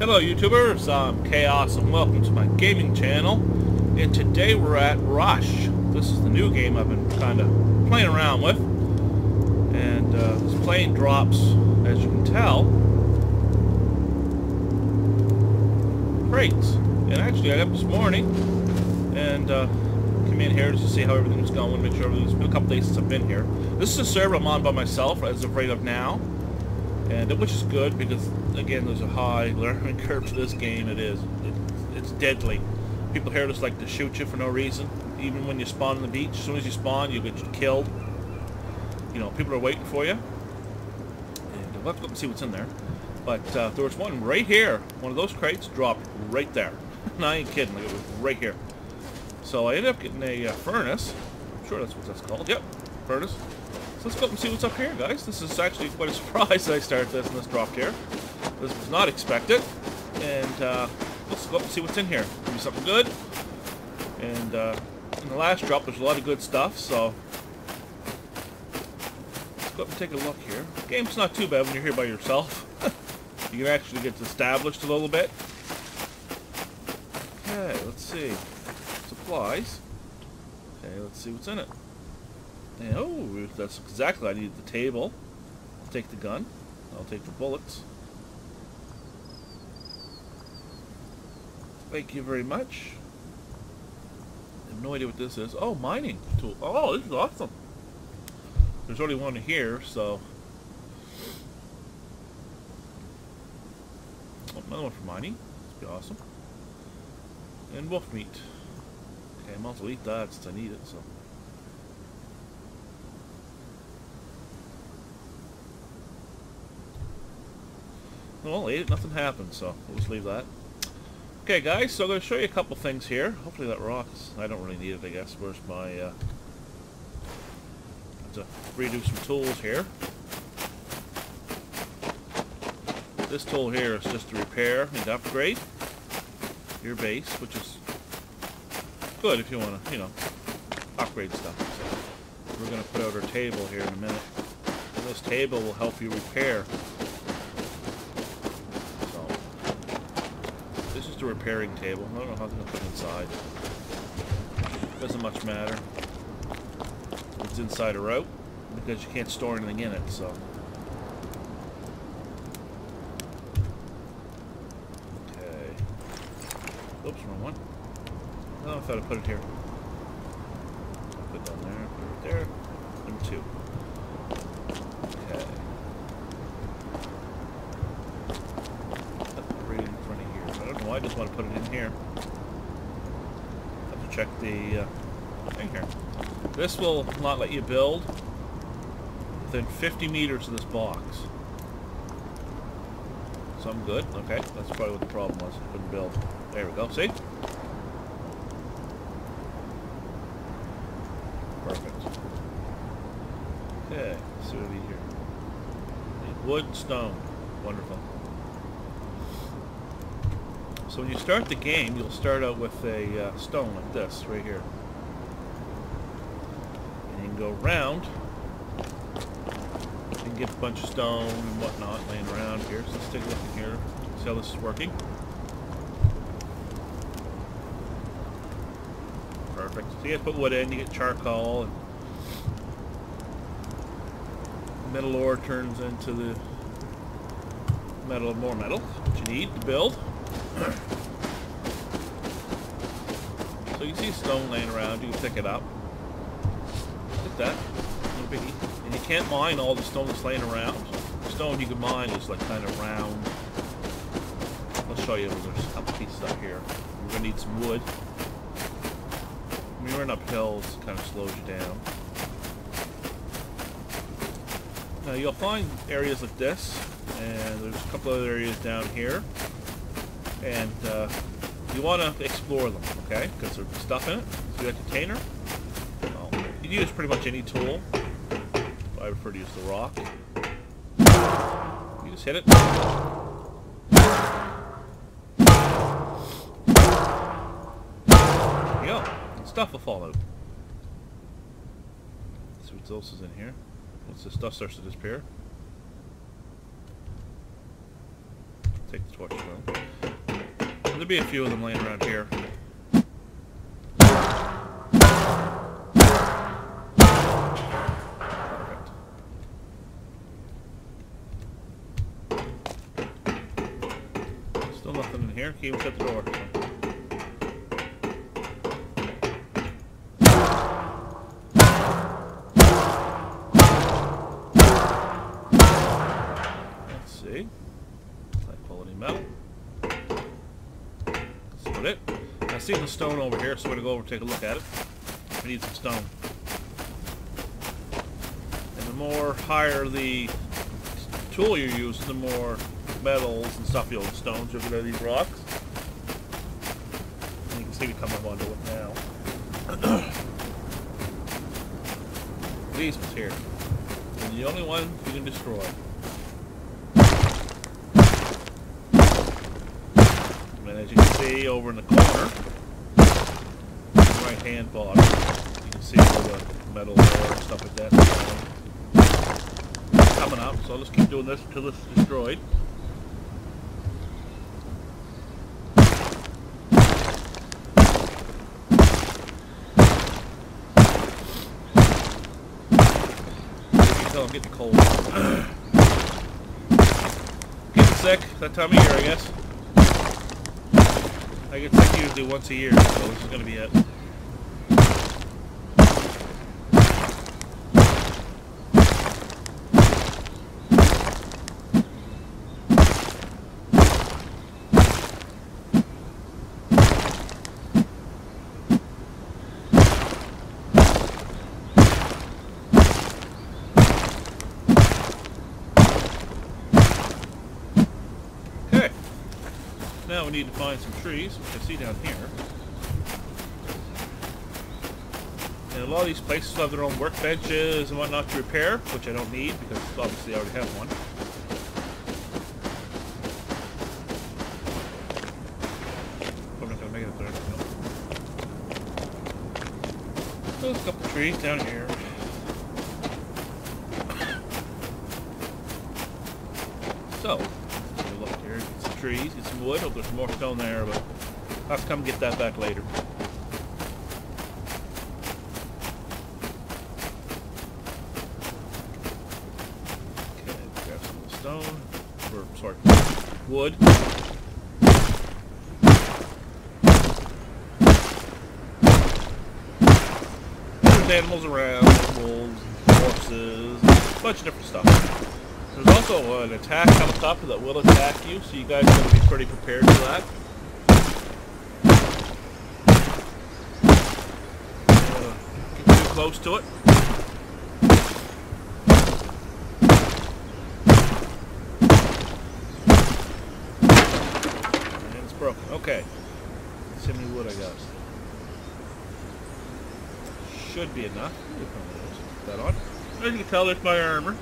Hello YouTubers, I'm Chaos and welcome to my gaming channel. And today we're at Rust. This is the new game I've been kind of playing around with. And uh, this plane drops, as you can tell, crates. And actually I got up this morning and uh, come in here just to see how everything's going, make sure everything's been a couple days since I've been here. This is a server I'm on by myself as of right of now. And which is good because again there's a high learning curve to this game. It is. It, it's deadly. People here just like to shoot you for no reason. Even when you spawn on the beach, as soon as you spawn, you get killed. You know, people are waiting for you. And we'll have to go and see what's in there. But uh, there was one right here. One of those crates dropped right there. no, I ain't kidding. Like, it was right here. So I ended up getting a uh, furnace. I'm sure that's what that's called. Yep, furnace. Let's go up and see what's up here, guys. This is actually quite a surprise that I started this and this dropped here. This was not expected. And uh, let's go up and see what's in here. Maybe something good. And uh, in the last drop, there's a lot of good stuff, so let's go up and take a look here. The game's not too bad when you're here by yourself. you can actually get established a little bit. Okay, let's see. Supplies. Okay, let's see what's in it. And, oh, that's exactly I need the table. I'll take the gun. I'll take the bullets. Thank you very much. I have no idea what this is. Oh, mining tool. Oh, this is awesome. There's only one here, so... Oh, another one for mining. That'd be awesome. And wolf meat. Okay, I might as well eat that since I need it, so... Well, it, nothing happened, so we'll just leave that. Okay, guys, so I'm going to show you a couple things here. Hopefully that rocks. I don't really need it, I guess. Where's my, uh... I have to redo some tools here. This tool here is just to repair and upgrade your base, which is good if you want to, you know, upgrade stuff. So we're going to put out our table here in a minute. And this table will help you repair a repairing table. I don't know how I'm going to put it inside. Doesn't much matter. It's inside or out, because you can't store anything in it, so... Okay. Oops, wrong one. Oh, I thought I put it here. Put it down there, put it there. Number two. I just want to put it in here. Have to check the uh, thing here. This will not let you build within 50 meters of this box. So I'm good. Okay, that's probably what the problem was. Couldn't build. There we go. See? Perfect. Okay, see what we here. Wood, stone. Wonderful. So when you start the game, you'll start out with a uh, stone like this, right here. And you can go around and get a bunch of stone and whatnot laying around here. So let's take a look in here, see how this is working. Perfect. So you put wood in, you get charcoal, and metal ore turns into the metal, more metal, which you need to build. So you see stone laying around, you pick it up. At that. And you can't mine all the stone that's laying around. The stone you can mine is like kind of round. I'll show you. There's a couple pieces up here. We're to need some wood. When you run up hills, it kind of slows you down. Now you'll find areas like this, and there's a couple other areas down here and uh, you want to explore them, okay? Because there's stuff in it. See that container? Well, you can use pretty much any tool. I prefer to use the rock. You just hit it. There you go. Stuff will fall out. Let's see what else is in here. Once the stuff starts to disappear. take the torch. There'll be a few of them laying around here. Perfect. Still nothing in here. Can't even shut the door. Let's see. High quality metal. That's about it. I see the stone over here, so I'm gonna go over and take a look at it. I need some stone. And the more higher the tool you use, the more metals and stuff you'll stones you'll get out of these rocks. And you can see me come up onto it now. These ones here. And the only one you can destroy. And as you can see over in the corner, right hand bottom, you can see all the metal and stuff like that coming up. So I'll just keep doing this until it's destroyed. I'm getting cold. getting sick that time of year, I guess. I get sick usually once a year, so this is gonna be it. Okay. We need to find some trees, which I see down here. And a lot of these places have their own workbenches and whatnot to repair, which I don't need because obviously I already have one. There's a couple trees down here. So, take a look here. Get some trees, get some wood. Hope there's more stone there, but I'll have to come get that back later. Okay, grab some of the stone. Or, sorry, wood. There's animals around, wolves, horses, a bunch of different stuff. There's also an attack coming up that will attack you, so you guys got to be pretty prepared for that. Uh, get too close to it. And it's broken. Okay. Let's see how many wood I got. Should be enough. Put that on. As you can tell, there's my armor.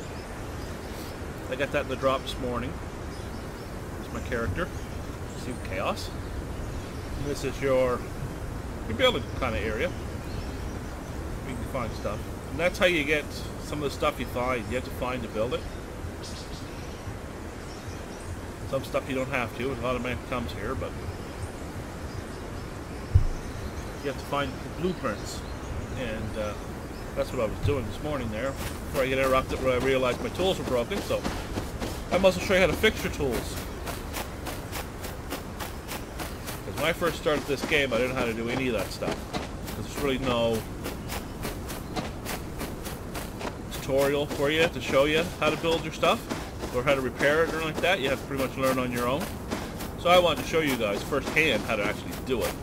I got that in the drop this morning. It's my character. See chaos. And this is your your building kind of area. You can find stuff. And that's how you get some of the stuff you find. You have to find to build it. Some stuff you don't have to. It automatically comes here, but you have to find the blueprints. And uh, that's what I was doing this morning there. Before I get interrupted where I realized my tools were broken, so I must show you how to fix your tools. Because when I first started this game, I didn't know how to do any of that stuff. Because there's really no tutorial for you to show you how to build your stuff or how to repair it or like that. You have to pretty much learn on your own. So I wanted to show you guys firsthand how to actually do it.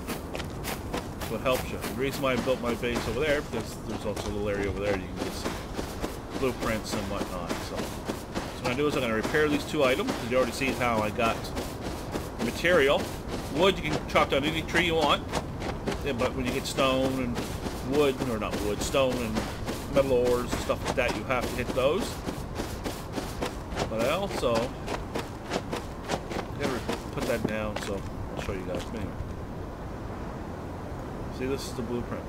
It helps you. The reason why I built my base over there, because there's also a little area over there you can some blueprints and whatnot. So, so what to do is I'm going to repair these two items. because You already seen how I got material. Wood, you can chop down any tree you want. Yeah, but when you get stone and wood, or not wood, stone and metal ores and stuff like that, you have to hit those. But I also gotta put that down, so I'll show you guys. Anyway. See, this is the blueprint.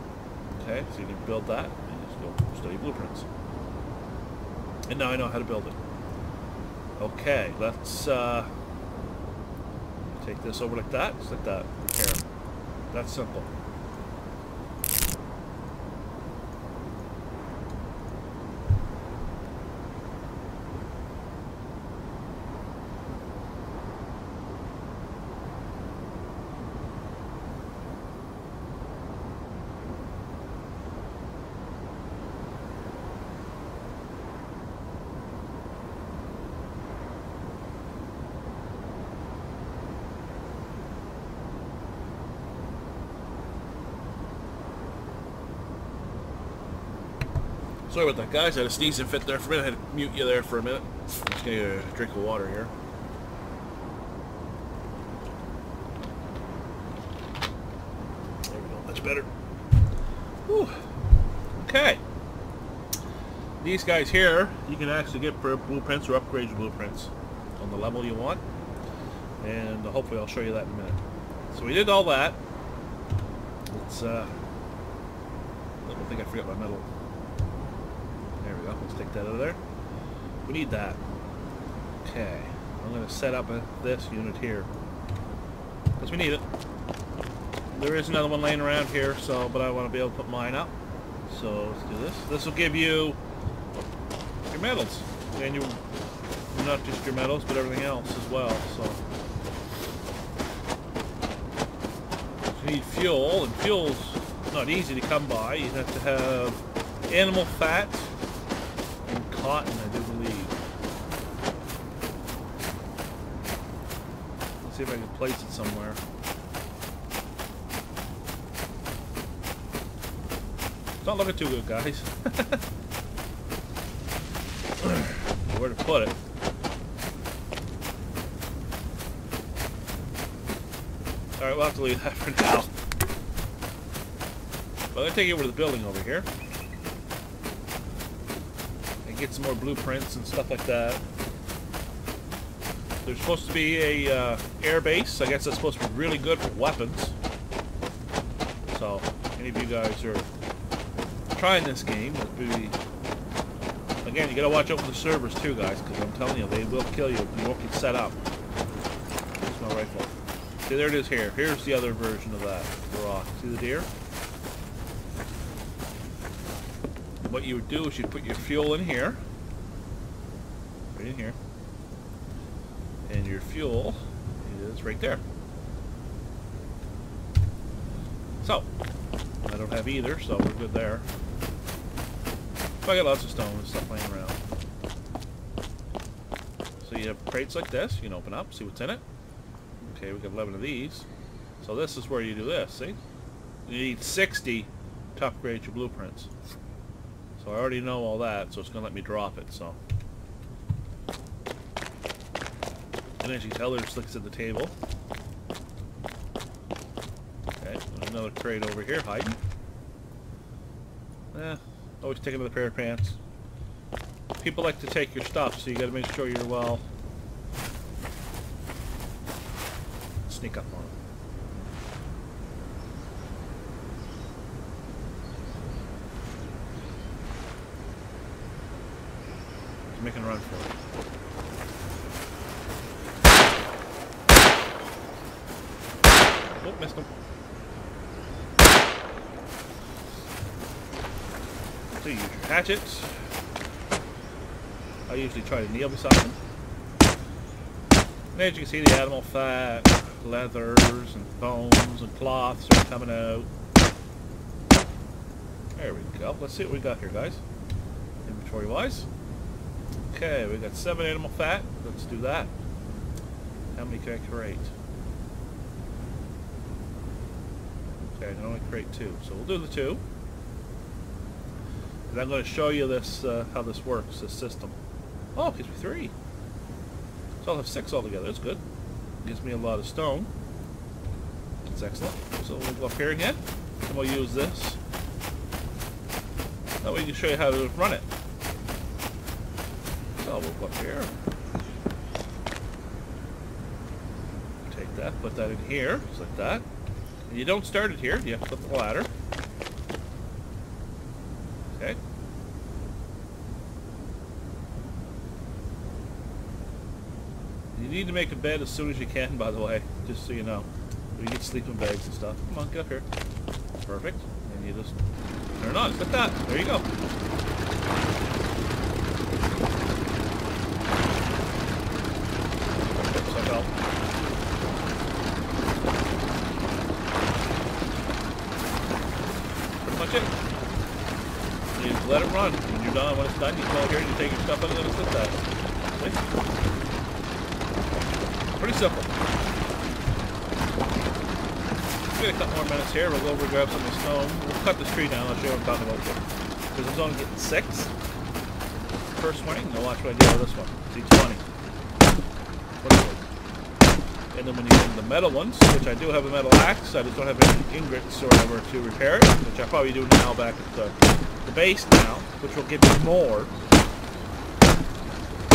Okay, so you can build that and just go study blueprints. And now I know how to build it. Okay, let's uh, Take this over like that, just like that. Here. That's simple. Sorry about that, guys. I had a sneeze and fit there for a minute. I had to mute you there for a minute. I'm Just gonna get a drink of water here. There we go. That's better. Whew. Okay. These guys here, you can actually get blueprints or upgrade your blueprints on the level you want. And hopefully I'll show you that in a minute. So we did all that. Let's, uh, I think I forgot my metal. Let's take that out of there. We need that. Okay. I'm going to set up a, this unit here. Because we need it. There is another one laying around here, so but I want to be able to put mine up. So let's do this. This will give you your metals. And you not just your metals, but everything else as well. So you need fuel, and fuel's not easy to come by. You have to have animal fat I do believe. Let's see if I can place it somewhere. It's not looking too good, guys. Where to put it? Alright, we'll have to leave that for now. But I'll take you over to the building over here. Get some more blueprints and stuff like that. There's supposed to be a uh, air base. I guess that's supposed to be really good for weapons. So, any of you guys are trying this game, be, again, you gotta watch out for the servers too, guys, because I'm telling you, they will kill you if you won't get set up. Here's my rifle. See, there it is here. Here's the other version of that. The rock. See the deer? What you would do is you'd put your fuel in here. Right in here. And your fuel is right there. So, I don't have either, so we're good there. I got lots of stone and stuff laying around. So you have crates like this, you can open up, see what's in it. Okay, we got 11 of these. So this is where you do this, see? You need 60 to upgrade your blueprints. I already know all that, so it's going to let me drop it, so. And as you tell, there's slicks at the table. Okay, another crate over here hiding. Eh, always take another pair of pants. People like to take your stuff, so you gotta make sure you're well... Sneak up on them. He's making a run for it. Oh, missed him. So you use your hatchets. I usually try to kneel beside them. And as you can see, the animal fat, leathers, and bones, and cloths are coming out. There we go. Let's see what we got here, guys. Inventory-wise. Okay, we got seven animal fat. Let's do that. How many can I create? Okay, I can only create two, so we'll do the two. And I'm going to show you this uh, how this works, this system. Oh, it gives me three. So I'll have six altogether. That's good. Gives me a lot of stone. That's excellent. So we'll go up here again, and we'll use this. That way we can show you how to run it. Up here. Take that, put that in here, just like that. And you don't start it here. You have to put the ladder. Okay. You need to make a bed as soon as you can, by the way, just so you know. You get sleeping bags and stuff. Come on, get up here. Perfect. And you just turn it on, just like that. There you go. son. He's all here and you take your stuff and let us sit down. Pretty simple. We got a couple more minutes here. We'll go over grab some of the stone. We'll cut this tree down. I'll show you what I'm talking about here. Because it's only getting six. First swing. Now watch what I do with this one. Z20. And then when you get the metal ones, which I do have a metal axe, I just don't have any ingots or whatever to repair it, which I probably do now back at the, the base now, which will give me more.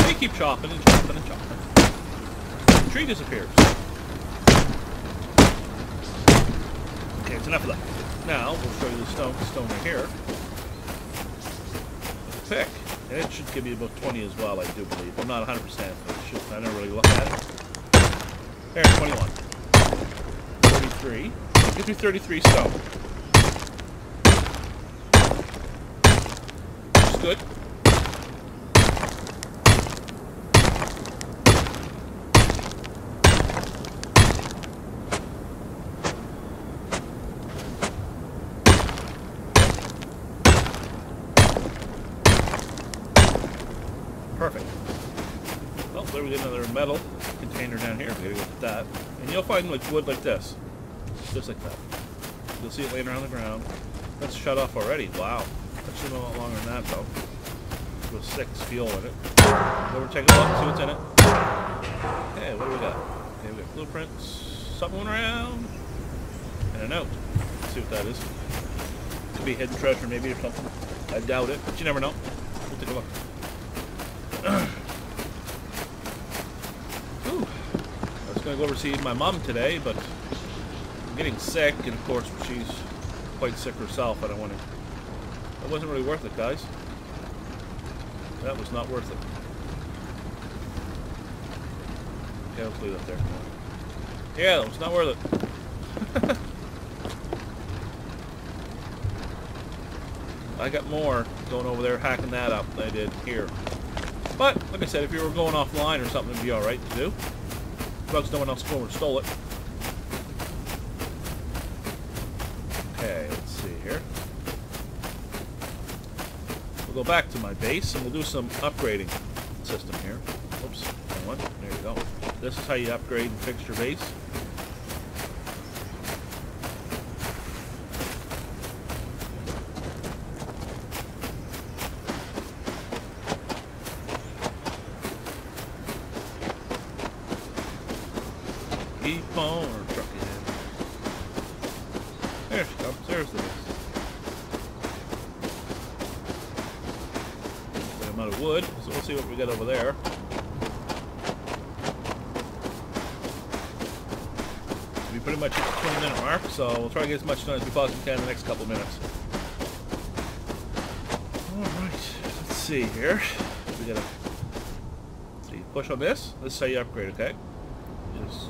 You keep chopping and chopping and chopping. The tree disappears. Okay, it's enough of that. Now, we'll show you the stone, stone right here. Pick. And it should give you about 20 as well, I do believe. I'm not 100%, but should. I never really look at it. There, 21. 33. Gives me 33 stone. Which good. Perfect. Well, there we get another metal container down here. Gotta go with that. And you'll find like wood like this. Just like that. You'll see it laying around the ground. That's shut off already. Wow. That should a lot longer than that though. With six fuel in it. Go over take a look, see what's in it. Okay, what do we got? Okay, we got blueprints, something around, and a note. Let's see what that is. Could be hidden treasure maybe or something. I doubt it, but you never know. We'll take a look. Ooh. I was going to go over see my mom today, but I'm getting sick, and of course she's quite sick herself. I don't want to. That wasn't really worth it, guys. That was not worth it. Okay, let's leave that there. Yeah, that was not worth it. I got more going over there hacking that up than I did here. But, like I said, if you were going offline or something, it'd be alright to do. Bugs no one else and stole it. Okay, let's see here. We'll go back to my base and we'll do some upgrading system here. Oops. There you go. This is how you upgrade and fix your base. Keep on trucking. There she comes. There's the base. Got amount of wood, so we'll see what we got over there. Be pretty much at the 20 minute mark, so we'll try to get as much done as we possibly can in the next couple minutes. Alright, let's see here. We gotta see, push on this. Is how you upgrade, okay? Just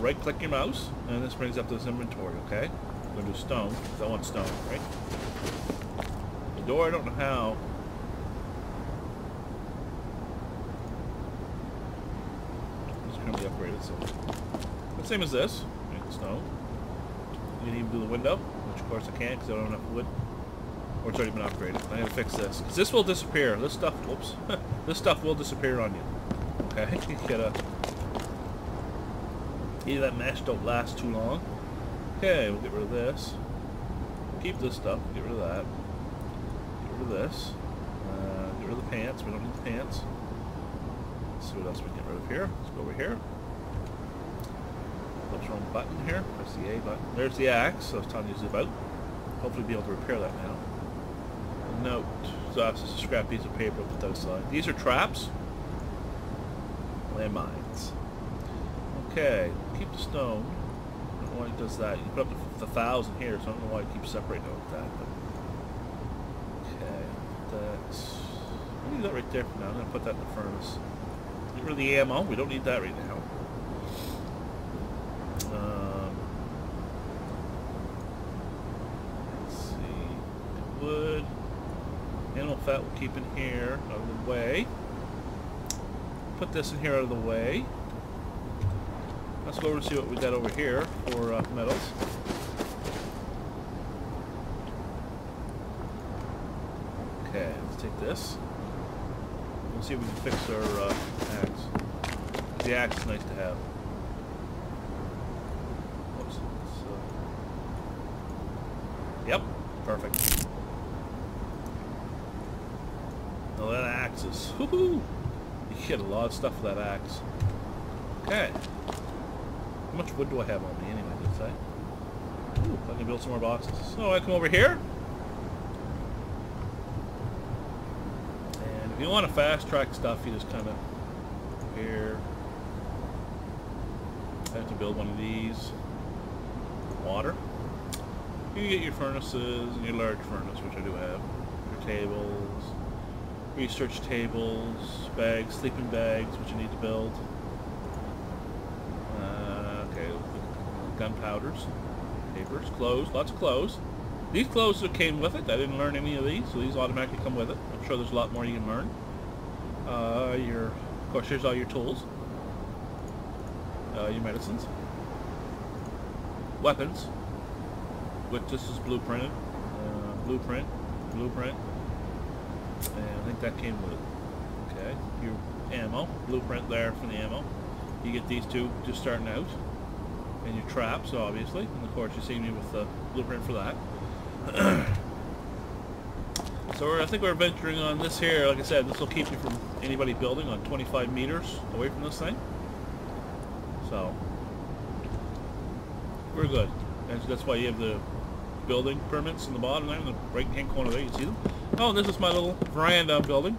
right click your mouse, and this brings up this inventory, okay? I'm gonna do stone, because I want stone, right? The door, I don't know how. It's gonna be upgraded, so. The same as this, the stone. You can even do the window, which of course I can't because I don't have wood. Or it's already been upgraded. I gotta fix this. Because this will disappear. This stuff, whoops. this stuff will disappear on you. Okay? You gotta Either that mesh don't last too long. Okay, we'll get rid of this. Keep this stuff. Get rid of that. Get rid of this. Uh, get rid of the pants. We don't need the pants. Let's see what else we can get rid of here. Let's go over here. What's wrong button here? Press the A button. There's the axe. I was telling you about. Hopefully be able to repair that now. A note. So that's just a scrap piece of paper. Put that aside. These are traps. Landmines. Okay, keep the stone. I don't know why it does that. You put up to the thousand here, so I don't know why it keeps separating it like that. But okay, that's. I'll leave that right there for now. I'm gonna put that in the furnace. Get rid of the ammo. We don't need that right now. Um, let's see. Wood. Animal fat we'll keep in here, out of the way. Put this in here out of the way. Let's go over and see what we got over here for uh, metals. Okay, let's take this. We'll see if we can fix our uh, axe. The axe is nice to have. Whoops. Uh, yep, perfect. Now that axe is! You get a lot of stuff with that axe. Okay. Much wood do I have on me anyway, did I say? Ooh, I can build some more boxes. So I come over here. And if you want to fast track stuff, you just kind of here. I have to build one of these. Water. You get your furnaces and your large furnace, which I do have. Your tables, research tables, bags, sleeping bags, which you need to build. Uh, okay, gunpowders, papers, clothes, lots of clothes. These clothes came with it, I didn't learn any of these, so these automatically come with it. I'm sure there's a lot more you can learn. Uh, your, of course, here's all your tools. Uh, your medicines. Weapons, which this is blueprinted. Uh, blueprint, blueprint. And I think that came with it. Okay, your ammo, blueprint there for the ammo. You get these two just starting out. And your traps, obviously. And of course, you see me with the blueprint for that. so I think we're venturing on this here. Like I said, this will keep you from anybody building on 25 meters away from this thing. So, we're good. And that's why you have the building permits in the bottom there, in the right-hand corner there, you see them. Oh, this is my little veranda I'm building.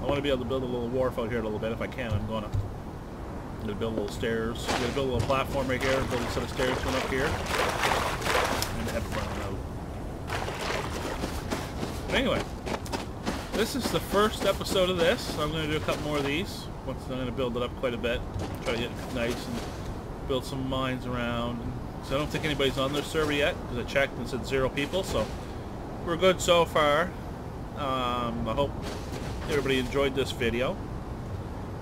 I want to be able to build a little wharf out here a little bit if I can. I'm gonna, I'm gonna build a little stairs. I'm gonna build a little platform right here, build a set of stairs going up here. And head front out. But anyway, this is the first episode of this. I'm gonna do a couple more of these. Once I'm gonna build it up quite a bit. Try to get nice and build some mines around. So I don't think anybody's on this server yet because I checked and said zero people. So we're good so far. Um, I hope everybody enjoyed this video.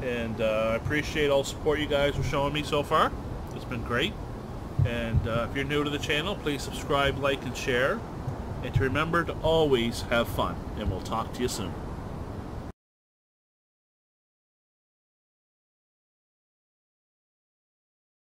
And uh, I appreciate all the support you guys are showing me so far. It's been great. And uh, if you're new to the channel, please subscribe, like, and share. And to remember to always have fun. And we'll talk to you soon.